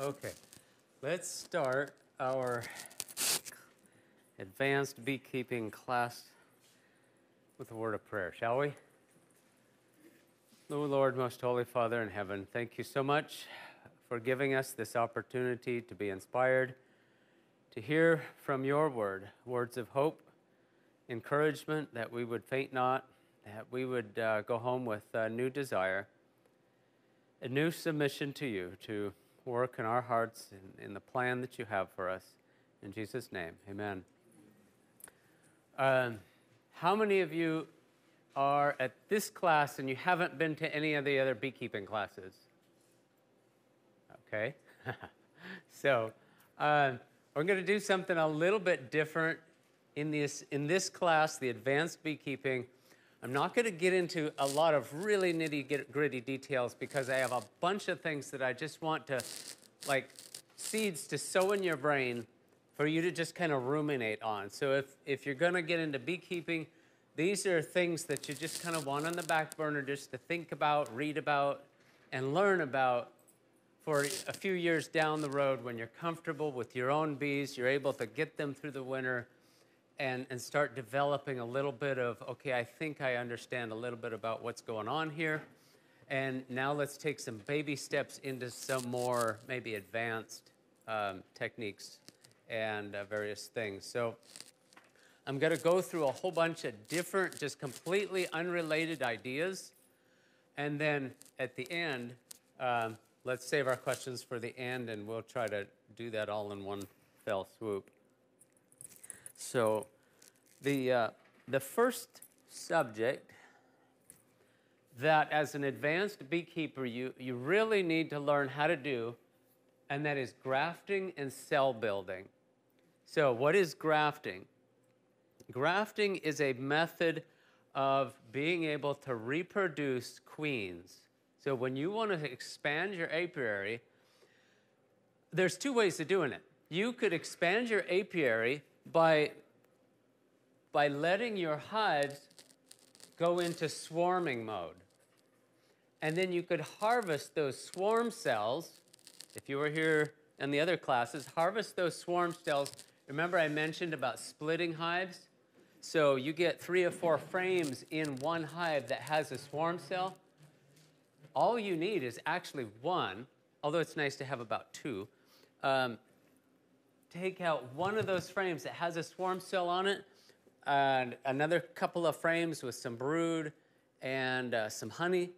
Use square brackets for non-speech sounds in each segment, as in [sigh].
Okay, let's start our advanced beekeeping class with a word of prayer, shall we? O Lord, most holy Father in heaven, thank you so much for giving us this opportunity to be inspired, to hear from your word, words of hope, encouragement, that we would faint not, that we would uh, go home with a new desire, a new submission to you, to work in our hearts in, in the plan that you have for us. In Jesus' name, amen. Um, how many of you are at this class and you haven't been to any of the other beekeeping classes? Okay. [laughs] so uh, we're going to do something a little bit different in this, in this class, the advanced beekeeping. I'm not going to get into a lot of really nitty gritty details because I have a bunch of things that I just want to, like, seeds to sow in your brain for you to just kind of ruminate on. So if, if you're going to get into beekeeping, these are things that you just kind of want on the back burner just to think about, read about, and learn about for a few years down the road when you're comfortable with your own bees, you're able to get them through the winter and, and start developing a little bit of, okay, I think I understand a little bit about what's going on here. And now let's take some baby steps into some more maybe advanced um, techniques and uh, various things. So I'm going to go through a whole bunch of different, just completely unrelated ideas. And then at the end, um, let's save our questions for the end, and we'll try to do that all in one fell swoop. So the, uh, the first subject that as an advanced beekeeper you, you really need to learn how to do, and that is grafting and cell building. So what is grafting? Grafting is a method of being able to reproduce queens. So when you want to expand your apiary, there's two ways of doing it. You could expand your apiary by, by letting your hives go into swarming mode. And then you could harvest those swarm cells. If you were here in the other classes, harvest those swarm cells. Remember I mentioned about splitting hives? So you get three or four frames in one hive that has a swarm cell. All you need is actually one, although it's nice to have about two. Um, take out one of those frames that has a swarm cell on it, and another couple of frames with some brood and uh, some honey,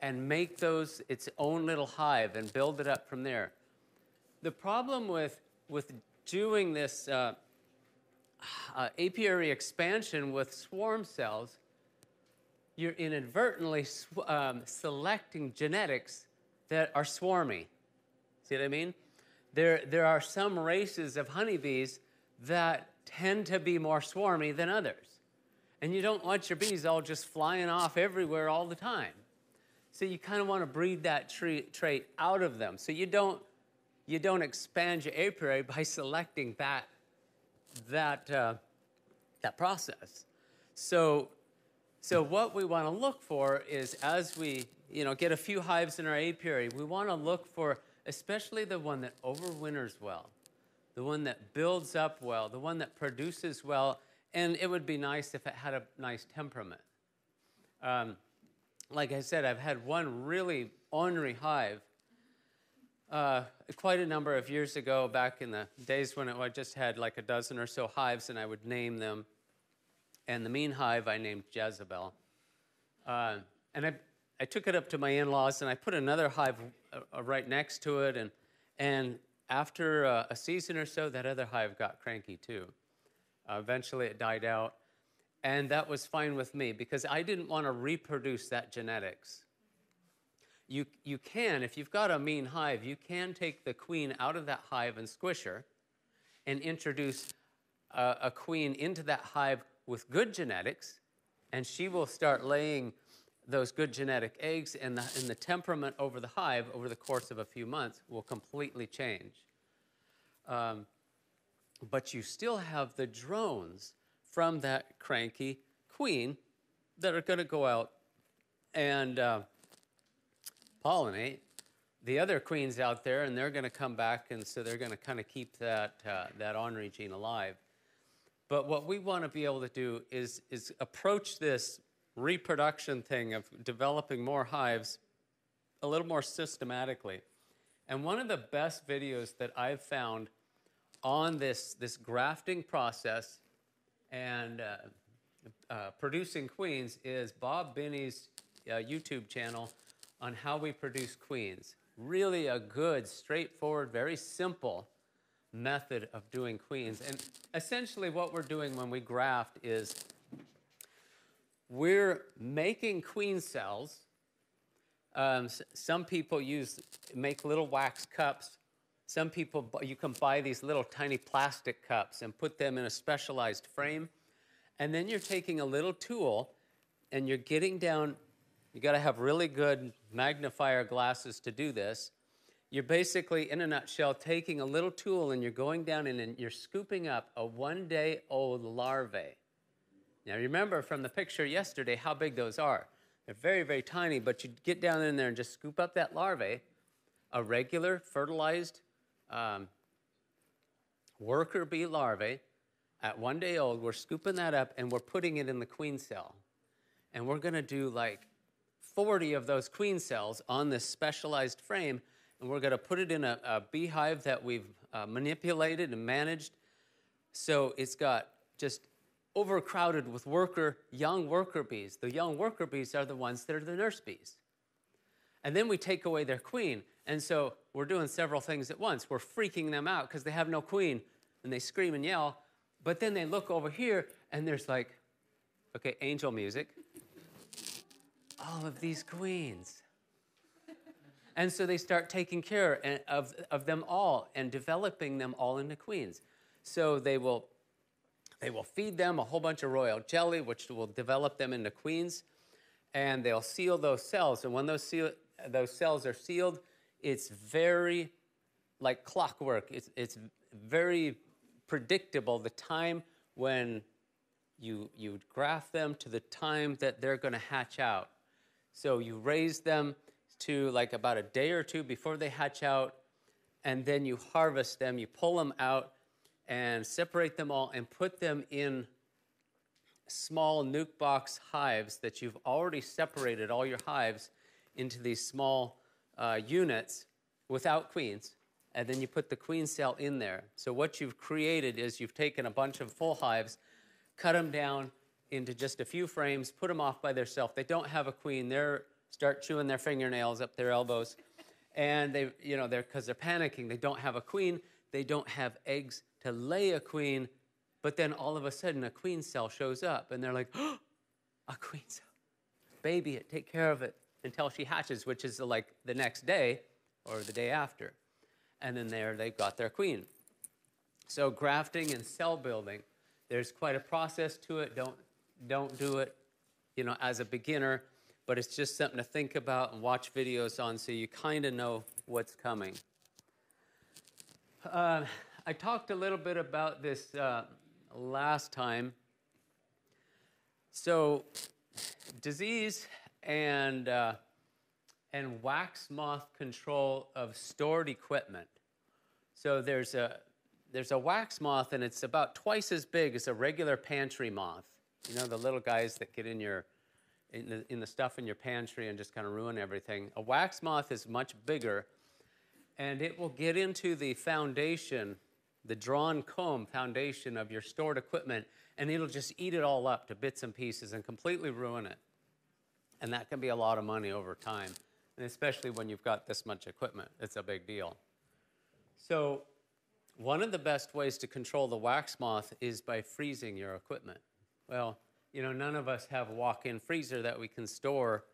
and make those its own little hive and build it up from there. The problem with, with doing this uh, uh, apiary expansion with swarm cells, you're inadvertently um, selecting genetics that are swarmy. See what I mean? There, there are some races of honeybees that tend to be more swarmy than others. And you don't want your bees all just flying off everywhere all the time. So you kind of want to breed that trait out of them. So you don't, you don't expand your apiary [laughs] by selecting that that, uh, that process. So, so what we want to look for is as we you know, get a few hives in our apiary, we want to look for especially the one that overwinters well, the one that builds up well, the one that produces well, and it would be nice if it had a nice temperament. Um, like I said, I've had one really ornery hive uh, quite a number of years ago, back in the days when I just had like a dozen or so hives, and I would name them. And the mean hive I named Jezebel. Uh, and I, I took it up to my in laws, and I put another hive uh, uh right next to it. And, and after uh, a season or so, that other hive got cranky too. Uh, eventually, it died out. And that was fine with me because I didn't want to reproduce that genetics you, you can, if you've got a mean hive, you can take the queen out of that hive and squish her and introduce a, a queen into that hive with good genetics, and she will start laying those good genetic eggs, and the, and the temperament over the hive over the course of a few months will completely change. Um, but you still have the drones from that cranky queen that are going to go out and uh, pollinate the other queens out there, and they're going to come back, and so they're going to kind of keep that, uh, that ornery gene alive. But what we want to be able to do is, is approach this reproduction thing of developing more hives a little more systematically. And one of the best videos that I've found on this, this grafting process and uh, uh, producing queens is Bob Binnie's uh, YouTube channel on how we produce queens. Really a good, straightforward, very simple method of doing queens. And essentially what we're doing when we graft is we're making queen cells. Um, some people use, make little wax cups. Some people, you can buy these little tiny plastic cups and put them in a specialized frame. And then you're taking a little tool and you're getting down, you got to have really good magnifier glasses to do this. You're basically, in a nutshell, taking a little tool and you're going down and you're scooping up a one day old larvae. Now, remember from the picture yesterday how big those are. They're very, very tiny, but you get down in there and just scoop up that larvae, a regular fertilized um, worker bee larvae at one day old. We're scooping that up and we're putting it in the queen cell. And we're going to do like 40 of those queen cells on this specialized frame, and we're going to put it in a, a beehive that we've uh, manipulated and managed. So it's got just overcrowded with worker, young worker bees. The young worker bees are the ones that are the nurse bees. And then we take away their queen. And so we're doing several things at once. We're freaking them out because they have no queen and they scream and yell. But then they look over here and there's like, okay, angel music. All of these queens. And so they start taking care eh, of, of them all and developing them all into queens. So they will they will feed them a whole bunch of royal jelly, which will develop them into queens, and they'll seal those cells. And when those, seal, those cells are sealed, it's very like clockwork. It's, it's very predictable the time when you, you graft them to the time that they're going to hatch out. So you raise them to like about a day or two before they hatch out, and then you harvest them, you pull them out, and separate them all and put them in small nuc box hives that you've already separated all your hives into these small uh, units without queens. And then you put the queen cell in there. So what you've created is you've taken a bunch of full hives, cut them down into just a few frames, put them off by themselves. They don't have a queen. They start chewing their fingernails up their elbows. And they, you know, they're because they're panicking. They don't have a queen. They don't have eggs to lay a queen, but then all of a sudden a queen cell shows up and they're like, oh, a queen cell. Baby it, take care of it until she hatches, which is like the next day or the day after. And then there they've got their queen. So grafting and cell building, there's quite a process to it. Don't, don't do it, you know, as a beginner, but it's just something to think about and watch videos on so you kind of know what's coming. Uh, I talked a little bit about this uh, last time. So, disease and, uh, and wax moth control of stored equipment. So, there's a, there's a wax moth, and it's about twice as big as a regular pantry moth. You know, the little guys that get in, your, in, the, in the stuff in your pantry and just kind of ruin everything. A wax moth is much bigger, and it will get into the foundation the drawn comb foundation of your stored equipment, and it'll just eat it all up to bits and pieces and completely ruin it. And that can be a lot of money over time, and especially when you've got this much equipment, it's a big deal. So, one of the best ways to control the wax moth is by freezing your equipment. Well, you know, none of us have a walk-in freezer that we can store.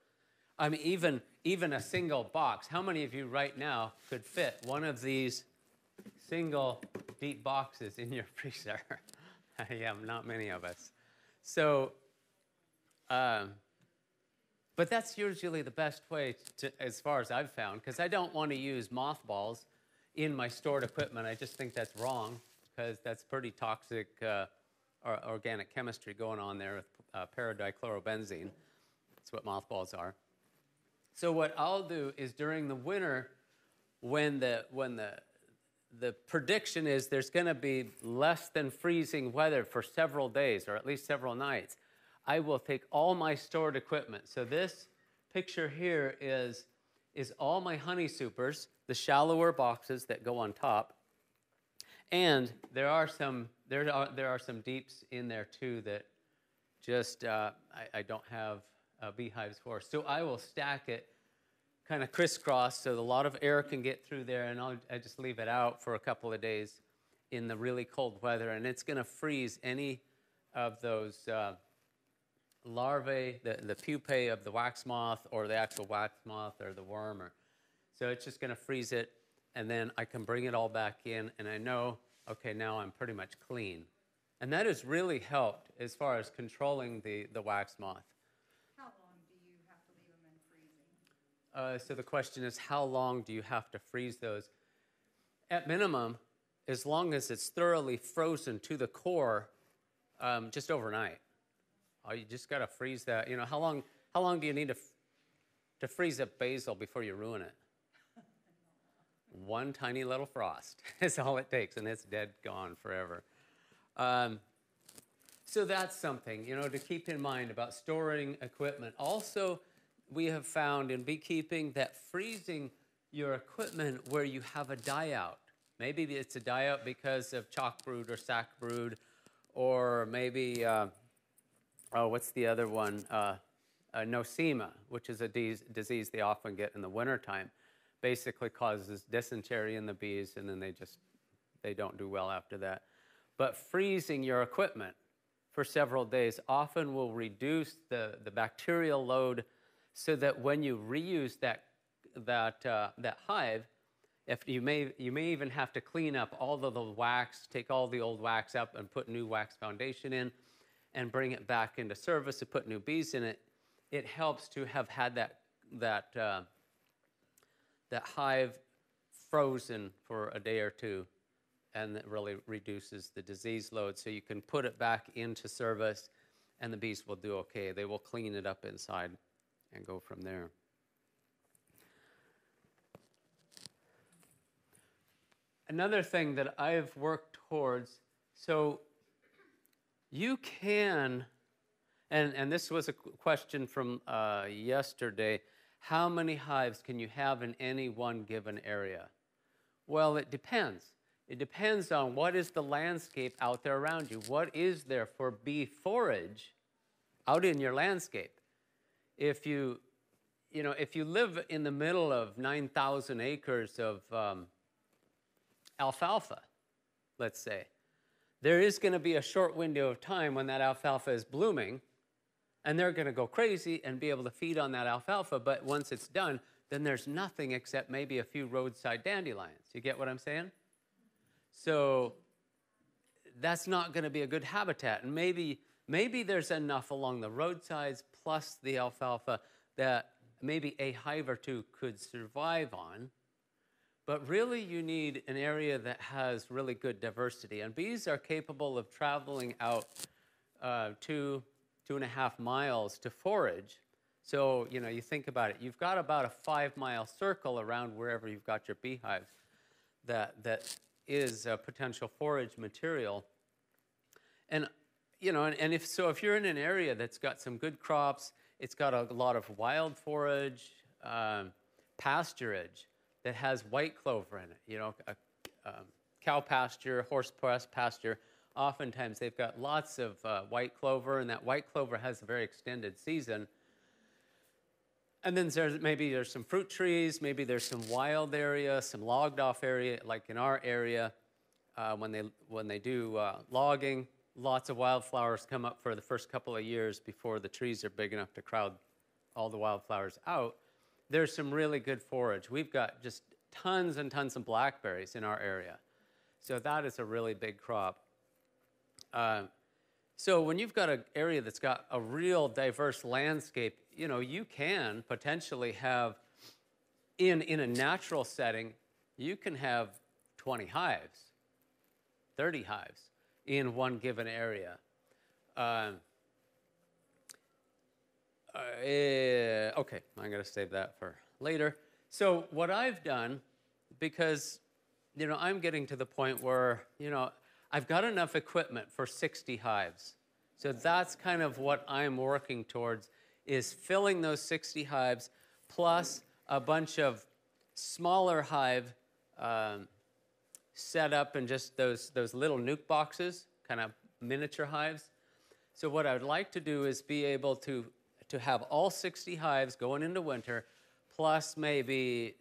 I mean, even even a single box. How many of you right now could fit one of these single deep boxes in your [laughs] freezer. yeah, not many of us. So, um, but that's usually the best way, to, as far as I've found, because I don't want to use mothballs in my stored equipment. I just think that's wrong, because that's pretty toxic uh, organic chemistry going on there with uh, paradichlorobenzene. That's what mothballs are. So what I'll do is during the winter, when the when the the prediction is there's going to be less than freezing weather for several days or at least several nights, I will take all my stored equipment. So this picture here is is all my honey supers, the shallower boxes that go on top. And there are some there are there are some deeps in there too that just uh, I, I, don't have uh, beehives for. So I will stack it kind of crisscross so a lot of air can get through there, and I'll I just leave it out for a couple of days in the really cold weather, and it's going to freeze any of those uh, larvae, the, the pupae of the wax moth, or the actual wax moth, or the worm. Or, so it's just going to freeze it, and then I can bring it all back in, and I know, okay, now I'm pretty much clean. And that has really helped as far as controlling the, the wax moth. Uh, so the question is, how long do you have to freeze those? At minimum, as long as it's thoroughly frozen to the core, um, just overnight. Oh, you just got to freeze that. You know, how long? How long do you need to to freeze a basil before you ruin it? [laughs] One tiny little frost [laughs] is all it takes, and it's dead, gone forever. Um, so that's something you know to keep in mind about storing equipment. Also we have found in beekeeping that freezing your equipment where you have a die out, maybe it's a die out because of chalk brood or sac brood, or maybe, uh, oh, what's the other one? Uh, uh, nosema, which is a disease they often get in the wintertime, basically causes dysentery in the bees, and then they just they don't do well after that. But freezing your equipment for several days often will reduce the, the bacterial load so that when you reuse that, that, uh, that hive, if you may, you may even have to clean up all of the wax, take all the old wax up and put new wax foundation in and bring it back into service to put new bees in it. It helps to have had that, that, uh, that hive frozen for a day or two and it really reduces the disease load. So you can put it back into service and the bees will do okay. They will clean it up inside and go from there. Another thing that I've worked towards, so you can, and, and this was a question from uh, yesterday how many hives can you have in any one given area? Well, it depends. It depends on what is the landscape out there around you. What is there for bee forage out in your landscape? If you, you know, if you live in the middle of 9,000 acres of um, alfalfa, let's say, there is going to be a short window of time when that alfalfa is blooming, and they're going to go crazy and be able to feed on that alfalfa. But once it's done, then there's nothing except maybe a few roadside dandelions. You get what I'm saying? So that's not going to be a good habitat. And maybe Maybe there's enough along the roadsides plus the alfalfa that maybe a hive or two could survive on. But really, you need an area that has really good diversity. And bees are capable of traveling out uh, two, two and a half miles to forage. So, you know, you think about it, you've got about a five mile circle around wherever you've got your beehives that, that is a potential forage material. And you know, and, and if so, if you're in an area that's got some good crops, it's got a lot of wild forage, um, pasturage that has white clover in it. You know, a, um, cow pasture, horse pasture. Oftentimes they've got lots of uh, white clover, and that white clover has a very extended season. And then there's maybe there's some fruit trees, maybe there's some wild area, some logged off area, like in our area, uh, when they when they do uh, logging lots of wildflowers come up for the first couple of years before the trees are big enough to crowd all the wildflowers out, there's some really good forage. We've got just tons and tons of blackberries in our area. So that is a really big crop. Uh, so when you've got an area that's got a real diverse landscape, you know, you can potentially have, in, in a natural setting, you can have 20 hives, 30 hives in one given area. Um, uh, okay, I'm going to save that for later. So, what I've done, because, you know, I'm getting to the point where, you know, I've got enough equipment for 60 hives. So that's kind of what I'm working towards is filling those 60 hives plus a bunch of smaller hive um, set up in just those, those little nuc boxes, kind of miniature hives. So what I would like to do is be able to, to have all 60 hives going into winter, plus maybe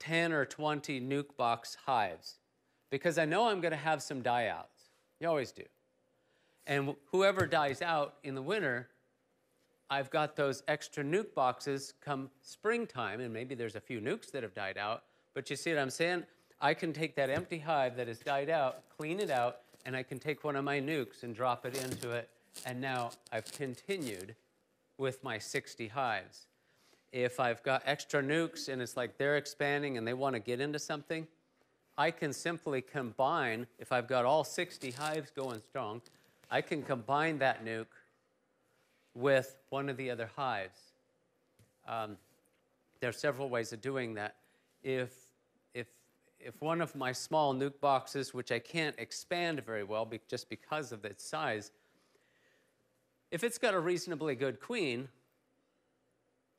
10 or 20 nuc box hives. Because I know I'm going to have some die outs. You always do. And whoever dies out in the winter, I've got those extra nuc boxes come springtime, and maybe there's a few nucs that have died out. But you see what I'm saying? I can take that empty hive that has died out, clean it out, and I can take one of my nucs and drop it into it. And now I've continued with my 60 hives. If I've got extra nucs and it's like they're expanding and they want to get into something, I can simply combine, if I've got all 60 hives going strong, I can combine that nuc with one of the other hives. Um, there are several ways of doing that. If, if one of my small nuc boxes, which I can't expand very well be, just because of its size, if it's got a reasonably good queen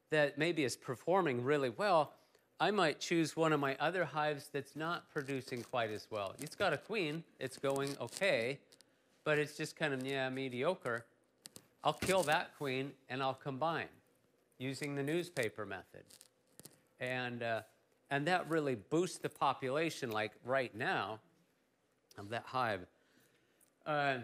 that maybe is performing really well, I might choose one of my other hives that's not producing quite as well. It's got a queen, it's going okay, but it's just kind of, yeah, mediocre. I'll kill that queen and I'll combine using the newspaper method. And, uh, and that really boosts the population, like right now, of that hive. Uh,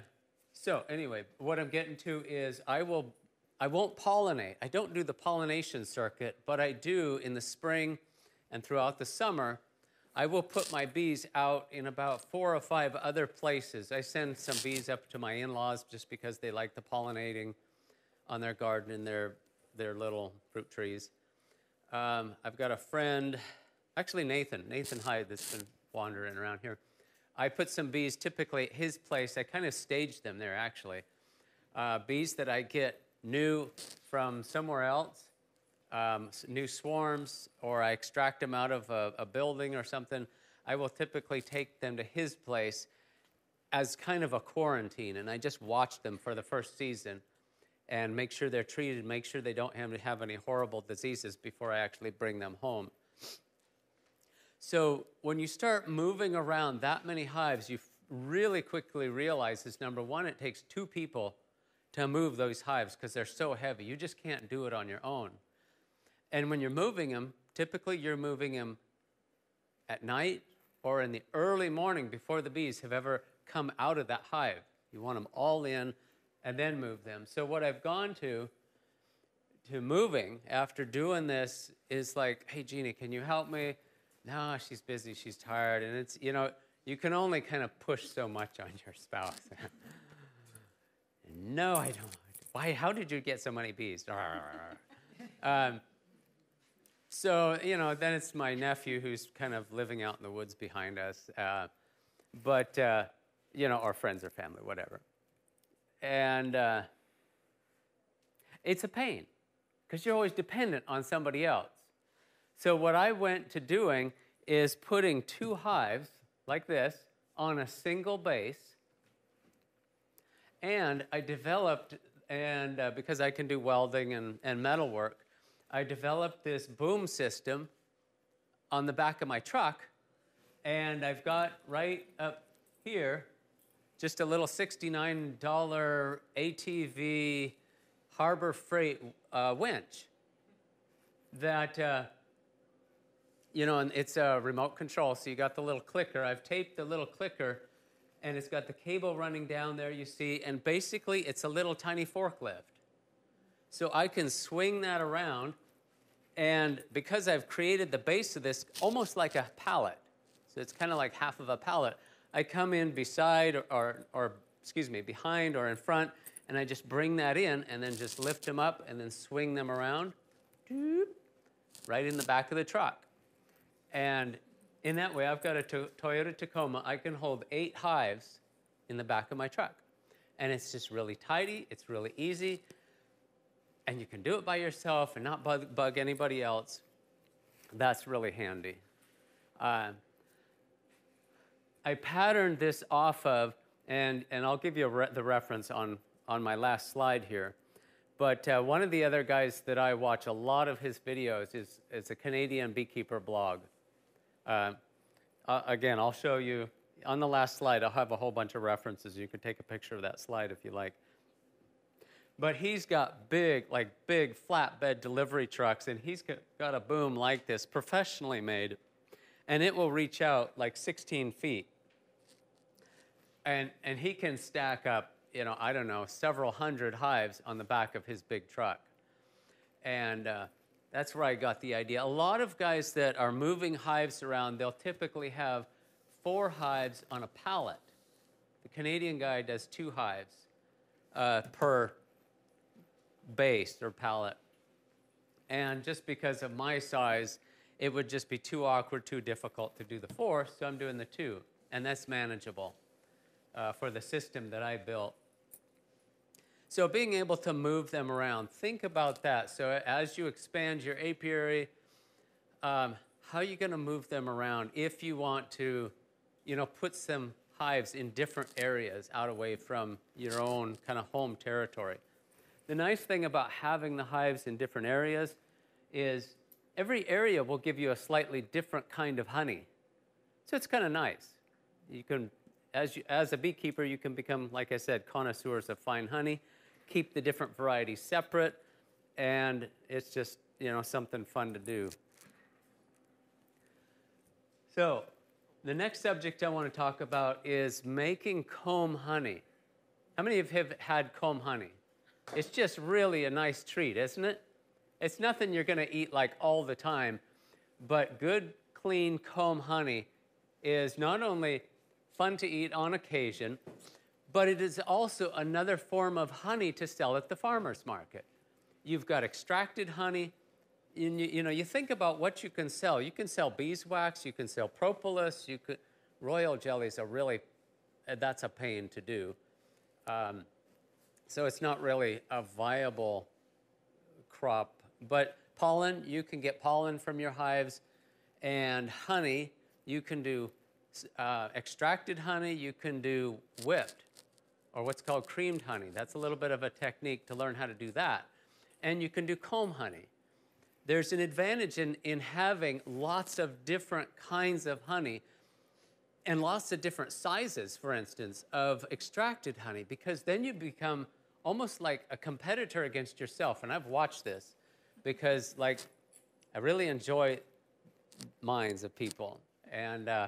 so anyway, what I'm getting to is I will I won't pollinate. I don't do the pollination circuit, but I do in the spring and throughout the summer. I will put my bees out in about four or five other places. I send some bees up to my in-laws just because they like the pollinating on their garden and their their little fruit trees. Um, I've got a friend, actually Nathan, Nathan Hyde, that's been wandering around here. I put some bees typically at his place. I kind of staged them there actually. Uh, bees that I get new from somewhere else, um, new swarms, or I extract them out of a, a building or something, I will typically take them to his place as kind of a quarantine, and I just watch them for the first season and make sure they're treated, make sure they don't have, have any horrible diseases before I actually bring them home. So when you start moving around that many hives, you really quickly realize is number one, it takes two people to move those hives because they're so heavy. You just can't do it on your own. And when you're moving them, typically you're moving them at night or in the early morning before the bees have ever come out of that hive. You want them all in and then move them. So what I've gone to to moving after doing this is like, hey Jeannie, can you help me? No, she's busy, she's tired, and it's you know you can only kind of push so much on your spouse. [laughs] no, I don't. Why? How did you get so many bees? [laughs] um, so you know, then it's my nephew who's kind of living out in the woods behind us, uh, but uh, you know, our friends or family, whatever and uh, it's a pain because you're always dependent on somebody else. So, what I went to doing is putting two hives like this on a single base. And I developed, and uh, because I can do welding and, and metal work, I developed this boom system on the back of my truck. And I've got right up here just a little $69 ATV Harbor Freight uh, winch that, uh, you know, and it's a remote control, so you got the little clicker. I've taped the little clicker, and it's got the cable running down there, you see, and basically it's a little tiny forklift. So I can swing that around, and because I've created the base of this almost like a pallet, so it's kind of like half of a pallet, I come in beside or, or, or, excuse me, behind or in front, and I just bring that in and then just lift them up and then swing them around right in the back of the truck. And in that way, I've got a to Toyota Tacoma. I can hold eight hives in the back of my truck. And it's just really tidy, it's really easy, and you can do it by yourself and not bug, bug anybody else. That's really handy. Uh, I patterned this off of, and, and I'll give you re- the reference on, on my last slide here. But uh, one of the other guys that I watch a lot of his videos is, is a Canadian beekeeper blog. Uh, uh, again, I'll show you on the last slide. I'll have a whole bunch of references. You can take a picture of that slide if you like. But he's got big, like big flatbed delivery trucks, and he's got a boom like this, professionally made, and it will reach out like 16 feet. And, and he can stack up, you know, I don't know, several hundred hives on the back of his big truck. And uh, that's where I got the idea. A lot of guys that are moving hives around, they'll typically have four hives on a pallet. The Canadian guy does two hives uh, per base or pallet. And just because of my size, it would just be too awkward, too difficult to do the four, so I'm doing the two. And that's manageable uh, for the system that I built. So being able to move them around, think about that. So as you expand your apiary, um, how are you going to move them around if you want to, you know, put some hives in different areas out away from your own kind of home territory? The nice thing about having the hives in different areas is every area will give you a slightly different kind of honey. So it's kind of nice. You can, as, you, as a beekeeper, you can become, like I said, connoisseurs of fine honey, keep the different varieties separate, and it's just, you know, something fun to do. So the next subject I want to talk about is making comb honey. How many of you have had comb honey? It's just really a nice treat, isn't it? It's nothing you're going to eat like all the time, but good, clean comb honey is not only fun to eat on occasion, but it is also another form of honey to sell at the farmer's market. You've got extracted honey. You, you know, you think about what you can sell. You can sell beeswax, you can sell propolis, you could, royal jellies are really, that's a pain to do. Um, so it's not really a viable crop. But pollen, you can get pollen from your hives, and honey, you can do uh, extracted honey, you can do whipped, or what's called creamed honey. That's a little bit of a technique to learn how to do that. And you can do comb honey. There's an advantage in, in having lots of different kinds of honey and lots of different sizes, for instance, of extracted honey, because then you become almost like a competitor against yourself. And I've watched this because, like, I really enjoy minds of people and uh,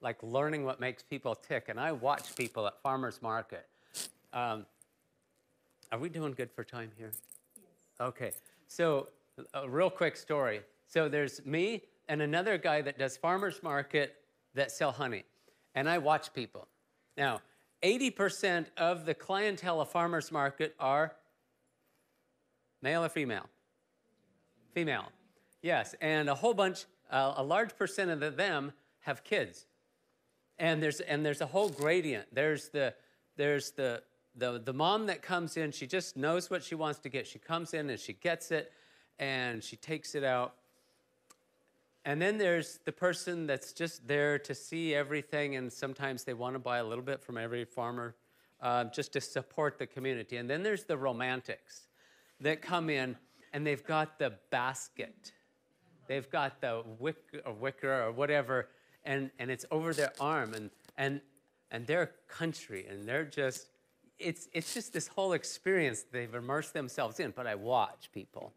like learning what makes people tick. And I watch people at farmers market. Um, are we doing good for time here? Yes. Okay. So, a real quick story. So, there's me and another guy that does farmers market that sell honey. And I watch people. Now, 80% of the clientele of farmers market are male or female? Female. Yes, and a whole bunch, uh, a large percent of them have kids. And there's and there's a whole gradient. There's the there's the the the mom that comes in, she just knows what she wants to get. She comes in and she gets it and she takes it out and then there's the person that's just there to see everything, and sometimes they want to buy a little bit from every farmer uh, just to support the community. And then there's the romantics that come in and they've got the basket, they've got the wick, or wicker or whatever, and, and it's over their arm, and, and, and their country, and they're just, it's, it's just this whole experience they've immersed themselves in. But I watch people.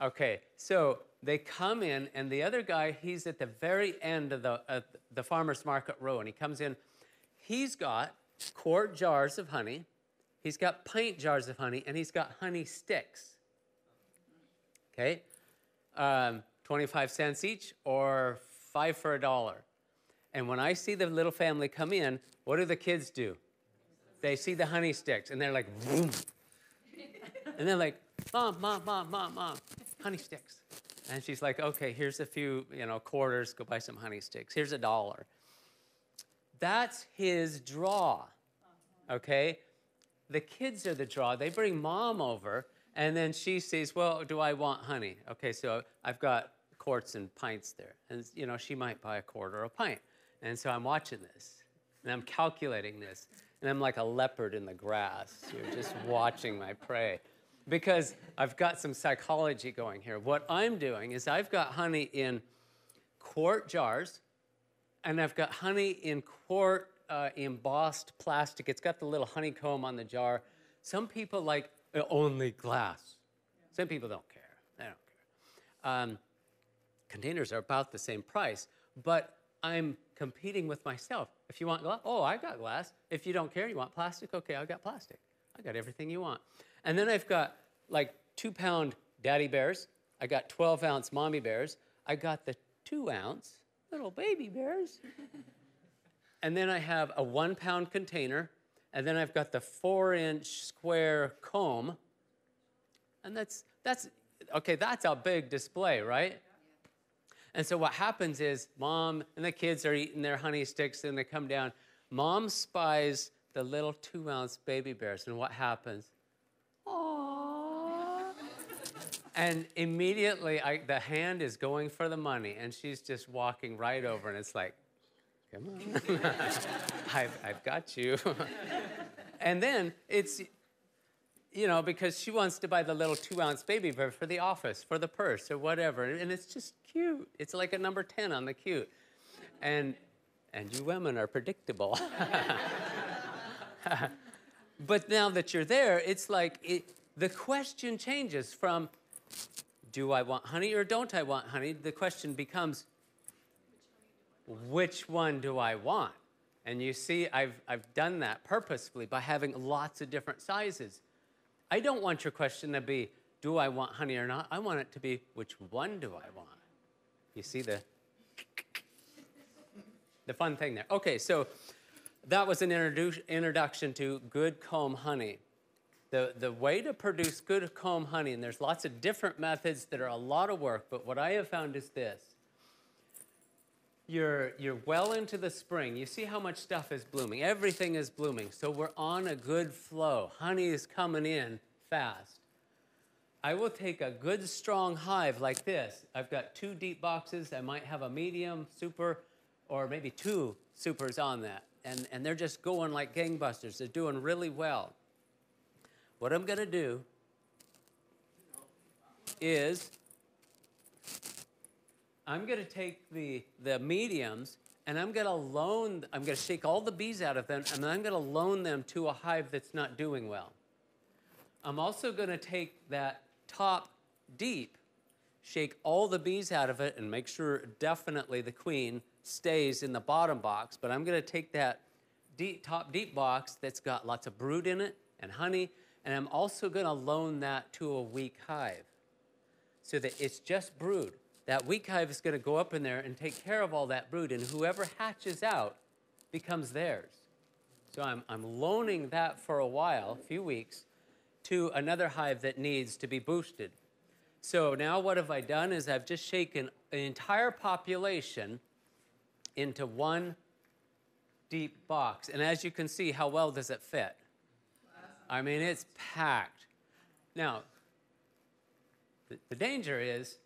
Okay, so they come in, and the other guy, he's at the very end of the, uh, the farmer's market row, and he comes in. He's got quart jars of honey, he's got pint jars of honey, and he's got honey sticks. Okay? Um, 25 cents each or five for a dollar. And when I see the little family come in, what do the kids do? They see the honey sticks and they're like, boom. and they're like, mom, mom, mom, mom, mom, honey sticks. And she's like, okay, here's a few, you know, quarters, go buy some honey sticks. Here's a dollar. That's his draw, okay? The kids are the draw. They bring mom over, and then she says, well, do I want honey? Okay, so I've got quarts and pints there. And, you know, she might buy a quart or a pint. And so I'm watching this and I'm calculating this. And I'm like a leopard in the grass. You're just watching my prey. Because I've got some psychology going here. What I'm doing is I've got honey in quart jars, and I've got honey in quart uh, embossed plastic. It's got the little honeycomb on the jar. Some people like uh, only glass. Some people don't care. They don't care. Um, containers are about the same price, but I'm competing with myself. If you want glass, oh, I've got glass. If you don't care, you want plastic, okay, I've got plastic. I got everything you want. And then I've got like two pound daddy bears. I got 12 ounce mommy bears. I got the two ounce little baby bears. [laughs] and then I have a one pound container. And then I've got the four inch square comb. And that's, that's, okay, that's a big display, right? And so what happens is mom and the kids are eating their honey sticks and they come down. Mom spies the little two ounce baby bears. And what happens? Aww. and immediately I, the hand is going for the money and she's just walking right over and it's like, come on, [laughs] I've, I've got you. [laughs] and then it's, you know, because she wants to buy the little two ounce baby bear for the office, for the purse, or whatever. And it's just cute. It's like a number 10 on the cute. And, and you women are predictable. [laughs] but now that you're there, it's like it, the question changes from do I want honey or don't I want honey? The question becomes which one do I want? And you see, I've, I've done that purposefully by having lots of different sizes. I don't want your question to be, do I want honey or not? I want it to be, which one do I want? You see the, the fun thing there. Okay, so that was an introdu- introduction to good comb honey. The, the way to produce good comb honey, and there's lots of different methods that are a lot of work, but what I have found is this. You're, you're well into the spring. You see how much stuff is blooming. Everything is blooming. So we're on a good flow. Honey is coming in fast. I will take a good strong hive like this. I've got two deep boxes. I might have a medium, super, or maybe two supers on that. And, and they're just going like gangbusters. They're doing really well. What I'm going to do is I'm going to take the, the mediums and I'm going to loan, I'm going to shake all the bees out of them and I'm going to loan them to a hive that's not doing well. I'm also going to take that top deep, shake all the bees out of it and make sure definitely the queen stays in the bottom box. But I'm going to take that deep, top deep box that's got lots of brood in it and honey and I'm also going to loan that to a weak hive so that it's just brood. That weak hive is going to go up in there and take care of all that brood, and whoever hatches out becomes theirs. So I'm, I'm loaning that for a while, a few weeks, to another hive that needs to be boosted. So now what have I done is I've just shaken an entire population into one deep box. And as you can see, how well does it fit? I mean, it's packed. Now, the, the danger is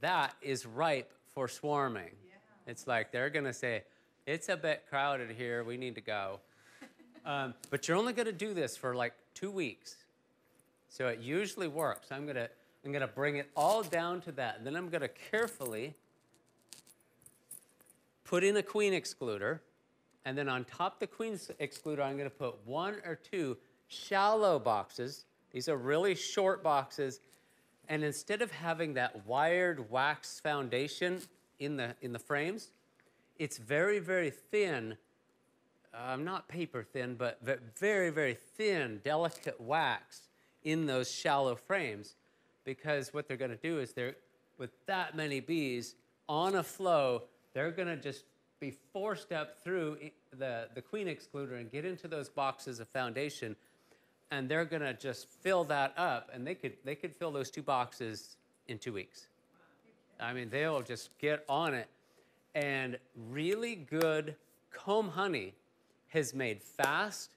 that is ripe for swarming. Yeah. It's like they're going to say, it's a bit crowded here, we need to go. [laughs] um, but you're only going to do this for like two weeks. So it usually works. I'm going to I'm going to bring it all down to that. And then I'm going to carefully put in a queen excluder. And then on top the queen excluder, I'm going to put one or two shallow boxes. These are really short boxes. And instead of having that wired wax foundation in the, in the frames, it's very, very thin. Uh, not paper thin, but very, very thin, delicate wax in those shallow frames. Because what they're going to do is they're, with that many bees on a flow, they're going to just be forced up through the, the queen excluder and get into those boxes of foundation and they're going to just fill that up and they could they could fill those two boxes in 2 weeks. I mean, they'll just get on it. And really good comb honey has made fast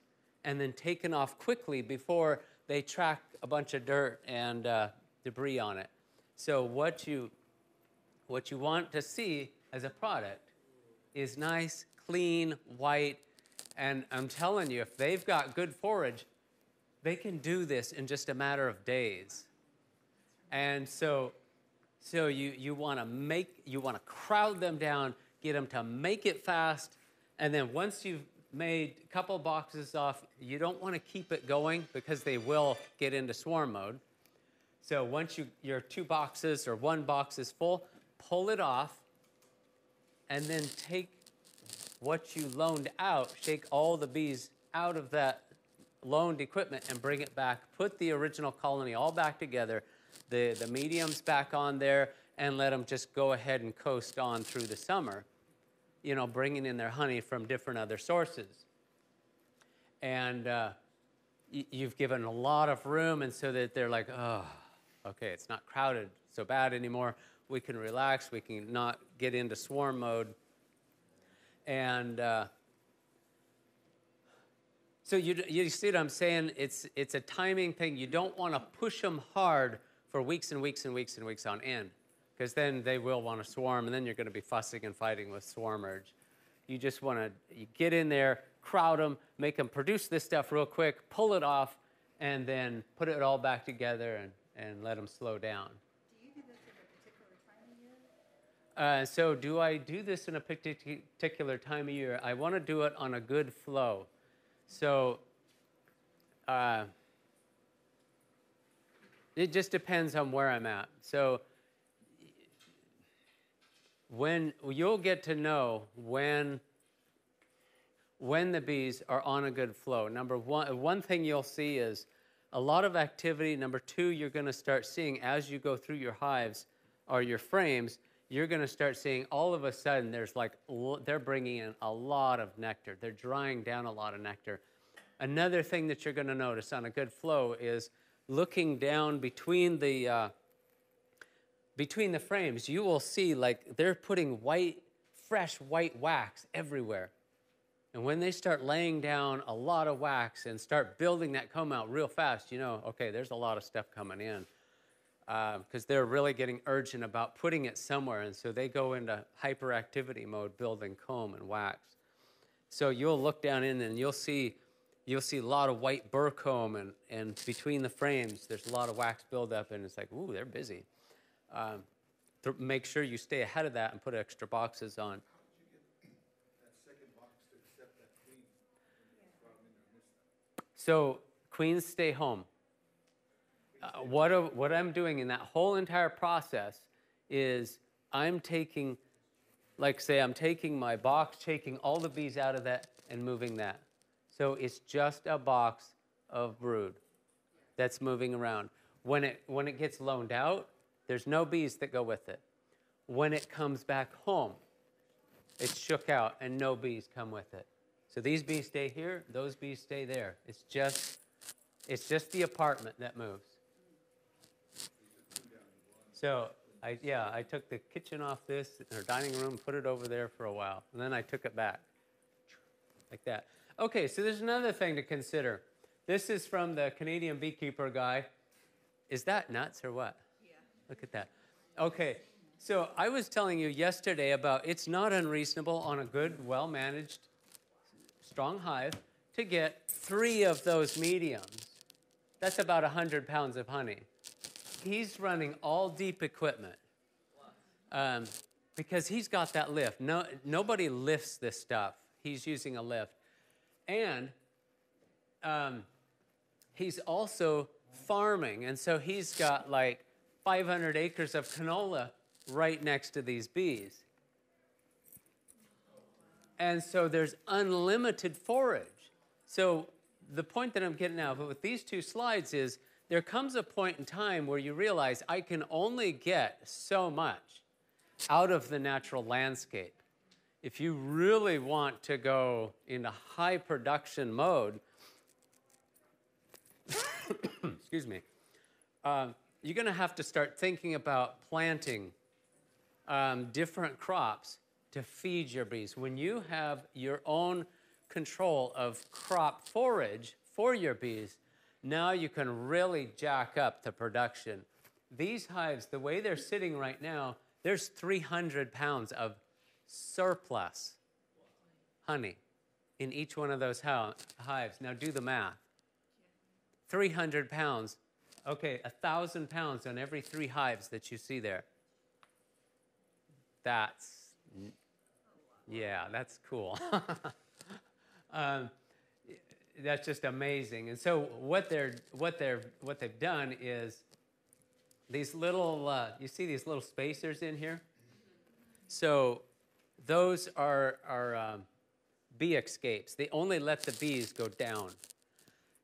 and then taken off quickly before they track a bunch of dirt and uh, debris on it. So what you what you want to see as a product is nice, clean, white. And I'm telling you, if they've got good forage, they can do this in just a matter of days. And so, so you, you want to make, you want to crowd them down, get them to make it fast. And then once you've made a couple boxes off, you don't want to keep it going because they will get into swarm mode. So once you, your two boxes or one box is full, pull it off and then take what you loaned out, shake all the bees out of that loaned equipment and bring it back. Put the original colony all back together, the, the mediums back on there, and let them just go ahead and coast on through the summer, you know, bringing in their honey from different other sources. And uh, you've given a lot of room, and so that they're like, oh, okay, it's not crowded so bad anymore. We can relax, we can not get into swarm mode. And uh, so you, you see what I'm saying? It's, it's a timing thing. You don't want to push them hard for weeks and weeks and weeks and weeks on end, because then they will want to swarm, and then you're going to be fussing and fighting with swarm urge. You just want to get in there, crowd them, make them produce this stuff real quick, pull it off, and then put it all back together and, and let them slow down. Do you do this at a particular time of year? Uh, so, do I do this in a particular time of year? I want to do it on a good flow. So, uh, it just depends on where I'm at. So, when you'll get to know when when the bees are on a good flow. Number one, one thing you'll see is a lot of activity. Number two, you're going to start seeing as you go through your hives or your frames, you're going to start seeing all of a sudden there's like they're bringing in a lot of nectar. They're drying down a lot of nectar. Another thing that you're going to notice on a good flow is looking down between the uh, between the frames. You will see like they're putting white, fresh white wax everywhere. And when they start laying down a lot of wax and start building that comb out real fast, you know, okay, there's a lot of stuff coming in. Because uh, they're really getting urgent about putting it somewhere. And so they go into hyperactivity mode, building comb and wax. So you'll look down in and you'll see, you'll see a lot of white burr comb, and, and between the frames, there's a lot of wax buildup, and it's like, ooh, they're busy. Um, make sure you stay ahead of that and put extra boxes on. So queens stay home. Uh, what, what I'm doing in that whole entire process is I'm taking, like say, I'm taking my box, taking all the bees out of that and moving that. So it's just a box of brood that's moving around. When it, when it gets loaned out, there's no bees that go with it. When it comes back home, it's shook out and no bees come with it. So these bees stay here, those bees stay there. It's just, it's just the apartment that moves. So I, yeah, I took the kitchen off this, or dining room, put it over there for a while, and then I took it back, like that. Okay, so there's another thing to consider. This is from the Canadian beekeeper guy. Is that nuts or what? Yeah. Look at that. Okay, so I was telling you yesterday about it's not unreasonable on a good, well managed strong hive to get three of those mediums. That's about 100 pounds of honey. He's running all deep equipment um, because he's got that lift. No, nobody lifts this stuff. He's using a lift. And um, he's also farming. And so he's got like 500 acres of canola right next to these bees. And so there's unlimited forage. So the point that I'm getting at with these two slides is there comes a point in time where you realize I can only get so much out of the natural landscape. If you really want to go into high production mode, [coughs] excuse me, uh, you're going to have to start thinking about planting um, different crops to feed your bees. When you have your own control of crop forage for your bees, now you can really jack up the production. These hives, the way they're sitting right now, there's 300 pounds of surplus honey in each one of those hives. Now do the math. 300 pounds. Okay, a thousand pounds on every three hives that you see there. That's, yeah, that's cool. [laughs] um, that's just amazing. And so what they're what they're what they've done is these little uh, you see these little spacers in here. So those are are um, bee escapes. They only let the bees go down.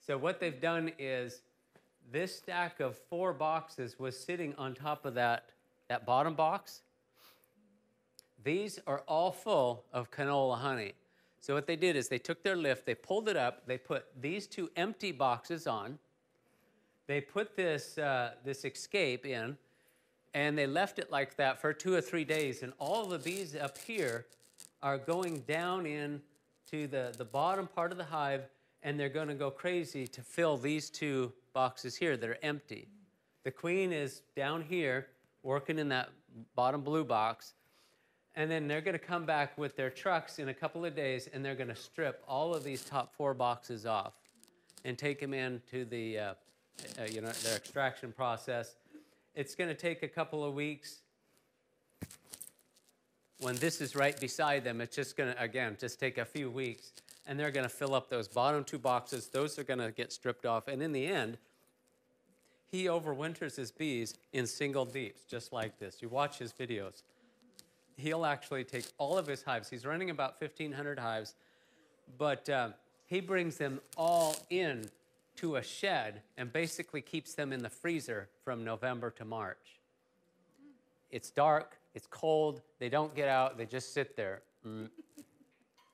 So what they've done is this stack of four boxes was sitting on top of that that bottom box. These are all full of canola honey. So what they did is they took their lift, they pulled it up, they put these two empty boxes on, they put this, uh, this escape in, and they left it like that for two or three days. And all the bees up here are going down in to the, the bottom part of the hive, and they're going to go crazy to fill these two boxes here that are empty. The queen is down here working in that bottom blue box, and then they're going to come back with their trucks in a couple of days and they're going to strip all of these top four boxes off and take them into the, uh, uh, you know, their extraction process. It's going to take a couple of weeks. When this is right beside them, it's just going to, again, just take a few weeks. And they're going to fill up those bottom two boxes. Those are going to get stripped off. And in the end, he overwinters his bees in single deeps, just like this. You watch his videos he'll actually take all of his hives. He's running about 1,500 hives, but uh, he brings them all in to a shed and basically keeps them in the freezer from November to March. It's dark, it's cold, they don't get out, they just sit there mm,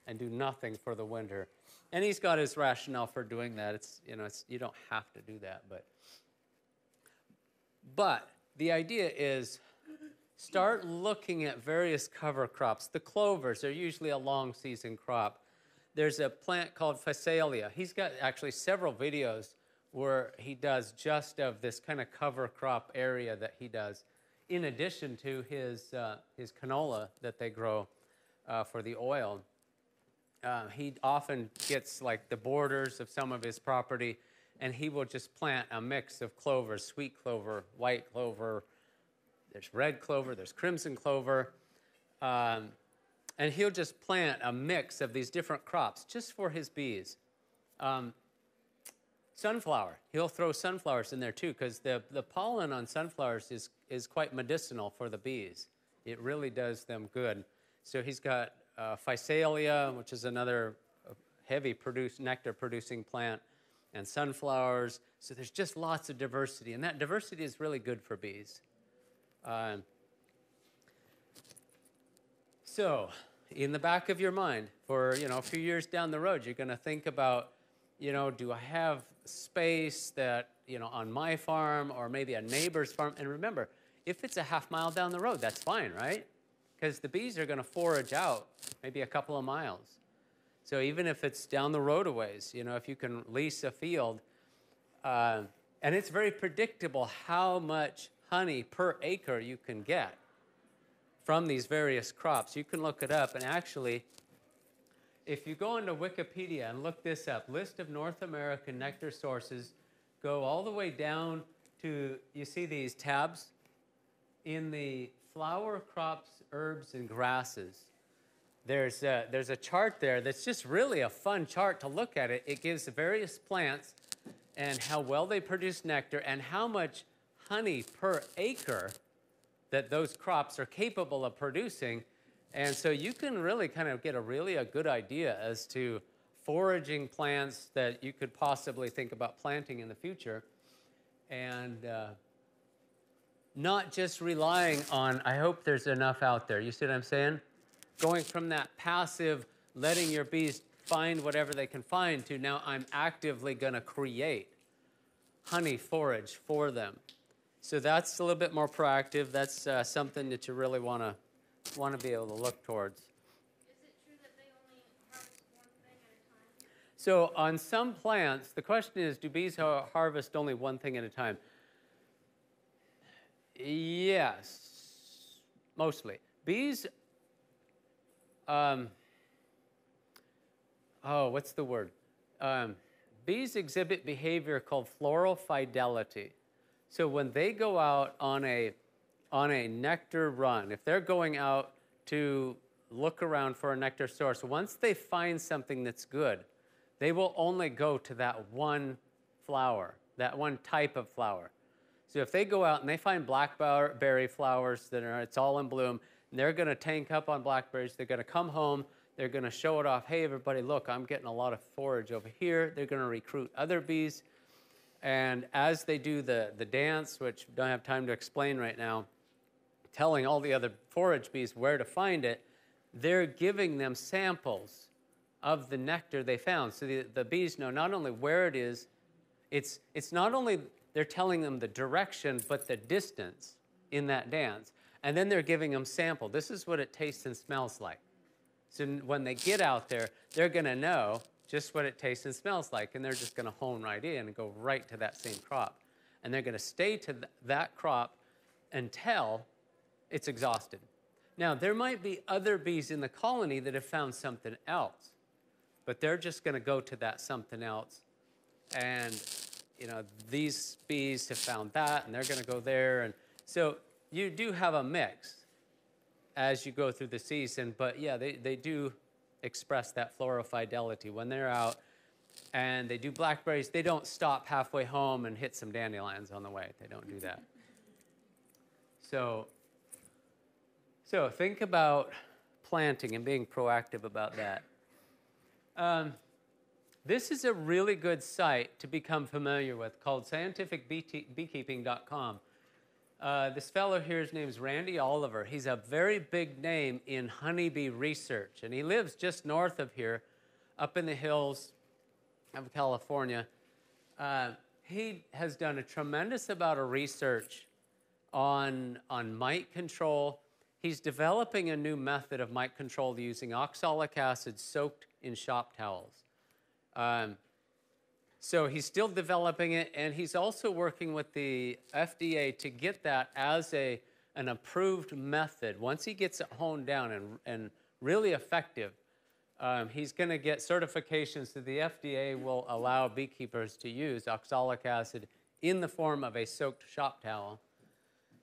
and do nothing for the winter. And he's got his rationale for doing that. It's, you know, it's, you don't have to do that, but but the idea is start looking at various cover crops. The clovers are usually a long season crop. There's a plant called Phacelia. He's got actually several videos where he does just of this kind of cover crop area that he does, in addition to his, uh, his canola that they grow uh, for the oil. Uh, he often gets like the borders of some of his property, and he will just plant a mix of clover, sweet clover, white clover, there's red clover, there's crimson clover. Um, and he'll just plant a mix of these different crops just for his bees. Um, sunflower, he'll throw sunflowers in there too because the, the pollen on sunflowers is, is quite medicinal for the bees. It really does them good. So he's got uh, Phacelia, which is another uh, heavy produce, nectar producing plant, and sunflowers. So there's just lots of diversity, and that diversity is really good for bees. Um, so, in the back of your mind, for you know a few years down the road, you're going to think about, you know, do I have space that you know on my farm or maybe a neighbor's farm? And remember, if it's a half mile down the road, that's fine, right? Because the bees are going to forage out maybe a couple of miles. So even if it's down the road a ways, you know, if you can lease a field, uh, and it's very predictable how much honey per acre you can get from these various crops. You can look it up, and actually, if you go into Wikipedia and look this up, list of North American nectar sources, go all the way down to, you see these tabs? In the flower crops, herbs, and grasses, there's a, there's a chart there that's just really a fun chart to look at it. It gives the various plants and how well they produce nectar and how much honey per acre that those crops are capable of producing. And so you can really kind of get a really a good idea as to foraging plants that you could possibly think about planting in the future. And uh, not just relying on, I hope there's enough out there. You see what I'm saying? Going from that passive, letting your bees find whatever they can find, to now I'm actively going to create honey forage for them. So that's a little bit more proactive. That's uh, something that you really want to want to be able to look towards. So on some plants, the question is, do bees harvest only one thing at a time? Yes, mostly. Bees, um, oh, what's the word? Um, bees exhibit behavior called floral fidelity. So when they go out on a on a nectar run, if they're going out to look around for a nectar source, once they find something that's good, they will only go to that one flower, that one type of flower. So if they go out and they find blackberry flowers that are it's all in bloom, and they're going to tank up on blackberries, they're going to come home, they're going to show it off. Hey, everybody, look, I'm getting a lot of forage over here. They're going to recruit other bees. And as they do the, the dance, which don't have time to explain right now, telling all the other forage bees where to find it, they're giving them samples of the nectar they found. So the, the bees know not only where it is, it's, it's not only they're telling them the direction, but the distance in that dance. And then they're giving them sample. This is what it tastes and smells like. So when they get out there, they're going to know just what it tastes and smells like, and they're just going to hone right in and go right to that same crop. And they're going to stay to th- that crop until it's exhausted. Now, there might be other bees in the colony that have found something else, but they're just going to go to that something else. And, you know, these bees have found that, and they're going to go there. And so you do have a mix as you go through the season, but yeah, they, they do express that floral fidelity. When they're out and they do blackberries, they don't stop halfway home and hit some dandelions on the way. They don't do that. So so think about planting and being proactive about that. Um, this is a really good site to become familiar with called scientificbeekeeping.com. Uh, this fellow here, his name is Randy Oliver. He's a very big name in honeybee research, and he lives just north of here, up in the hills of California. Uh, he has done a tremendous amount of research on, on mite control He's developing a new method of mite control using oxalic acid soaked in shop towels. Um, so he's still developing it, and he's also working with the FDA to get that as a, an approved method. Once he gets it honed down and, and really effective, um, he's going to get certifications that the FDA will allow beekeepers to use oxalic acid in the form of a soaked shop towel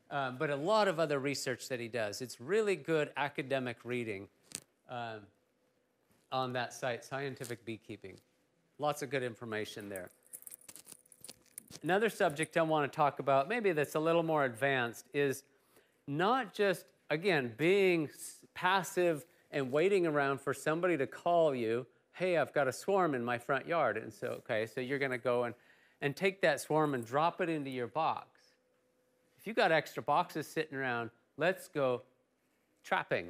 um, but a lot of other research that he does. It's really good academic reading um, on that site, Scientific Beekeeping. Lots of good information there. Another subject I want to talk about, maybe that's a little more advanced, is not just, again, being passive and waiting around for somebody to call you, hey, I've got a swarm in my front yard. And so, okay, so you're going to go and, and take that swarm and drop it into your box if you got extra boxes sitting around, let's go trapping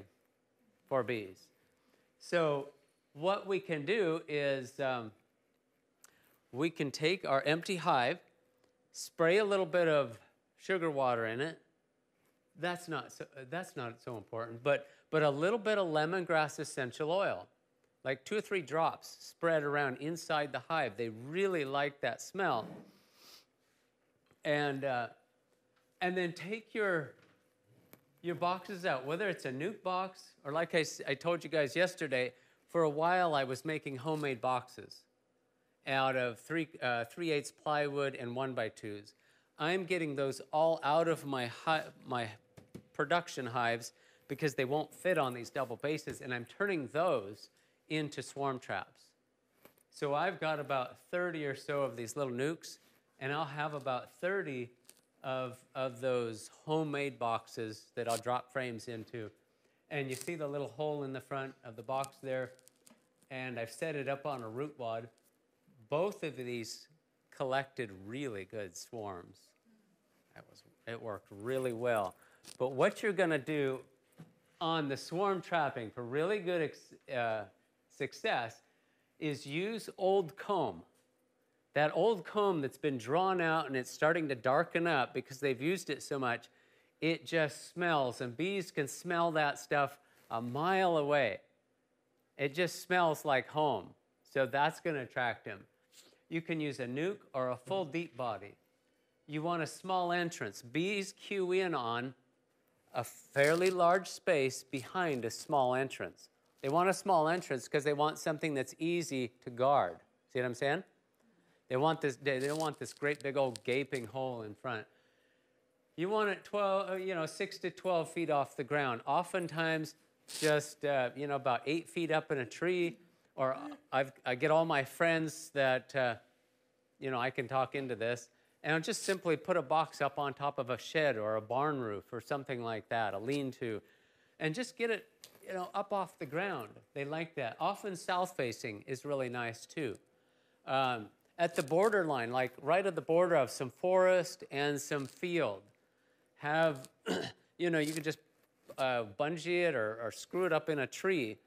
for bees. So, what we can do is um, we can take our empty hive, spray a little bit of sugar water in it. That's not so, that's not so important, but, but a little bit of lemongrass essential oil, like two or three drops spread around inside the hive. They really like that smell. And uh, and then take your your boxes out, whether it's a nuc box or like I, I told you guys yesterday, for a while I was making homemade boxes out of three, uh, 3 eighths plywood and 1 by 2s. I'm getting those all out of my, my production hives because they won't fit on these double bases, and I'm turning those into swarm traps. So I've got about 30 or so of these little nucs, and I'll have about 30 of, of those homemade boxes that I'll drop frames into. And you see the little hole in the front of the box there, and I've set it up on a root wad. Both of these collected really good swarms. That was, it worked really well. But what you're going to do on the swarm trapping for really good uh, success is use old comb that old comb that's been drawn out and it's starting to darken up because they've used it so much, it just smells, and bees can smell that stuff a mile away. It just smells like home. So that's going to attract them. You can use a nuc or a full deep body. You want a small entrance. Bees cue in on a fairly large space behind a small entrance. They want a small entrance because they want something that's easy to guard. See what I'm saying? They want this. They don't want this great big old gaping hole in front. You want it 12, uh, you know, six to 12 feet off the ground. Oftentimes, just uh, you know, about eight feet up in a tree. Or I've, I get all my friends that, uh, you know, I can talk into this, and I'll just simply put a box up on top of a shed or a barn roof or something like that, a lean-to, and just get it, you know, up off the ground. They like that. Often south-facing is really nice too. Um, at the borderline, like right at the border of some forest and some field, have, [clears throat] you know, you can just uh, bungee it or, or screw it up in a tree